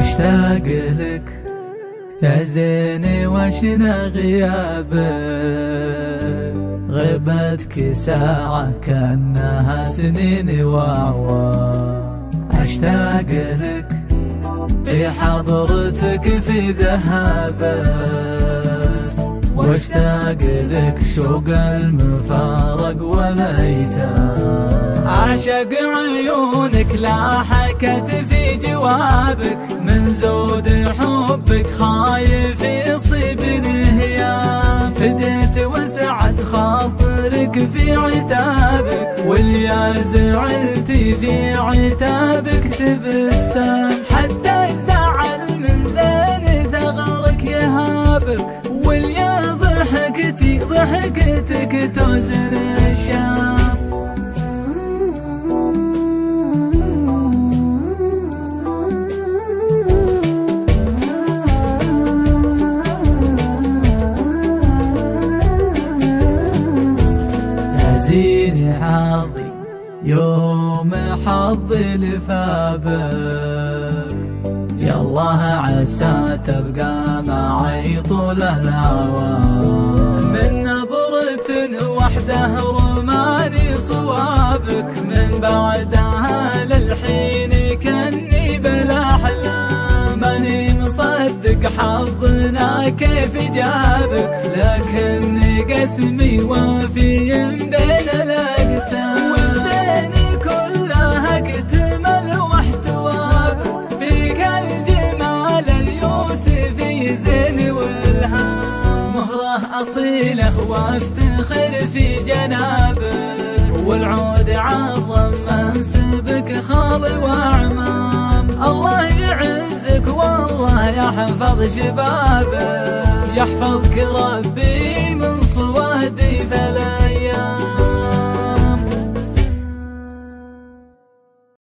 اشتاق لك يا زيني واشنا غيابك غيبتك ساعة كأنها سنين واوا اشتاق لك في حضرتك في ذهابك واشتاق لك شوق المفارق والايتام اعشق عيونك لاحكت في جوابك. من زود حبك خايف يصيب انهيام فديت وسعت خاطرك في عتابك. واليا زعلتي في عتابك تبسم. واليا ضحكتي ضحكتك توزن الشام. يا زيني حظي يوم حظي لفابك يا الله عسى تبقى الأعوام من نظرة وحده رماني صوابك من بعدها للحين كني بلا أحلام ماني مصدق حظنا كيف جابك لكن قسمي وافي بين الأقسام. الله أصيله وافتخر في جنابه والعود عظم منسبك خالي وأعمام. الله يعزك والله يحفظ شبابه يحفظك ربي من صوادي فلك